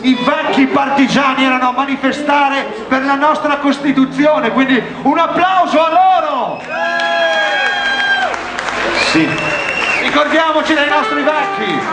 I vecchi partigiani erano a manifestare per la nostra Costituzione, quindi un applauso a loro! Sì. Ricordiamoci dei nostri vecchi!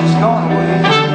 she's gone away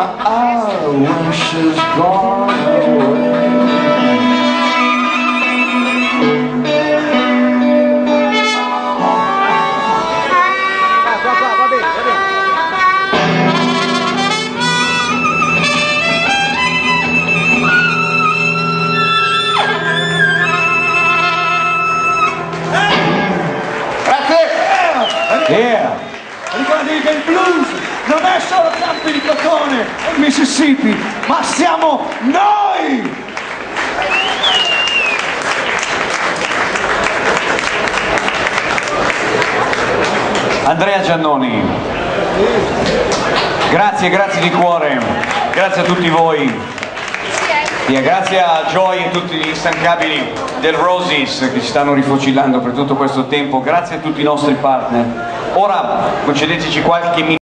my when she's gone Mississippi, ma siamo noi! Andrea Giannoni, grazie, grazie di cuore, grazie a tutti voi. Yeah, grazie a Joy e tutti gli instancabili del Roses che ci stanno rifocillando per tutto questo tempo, grazie a tutti i nostri partner. Ora concedeteci qualche minuto.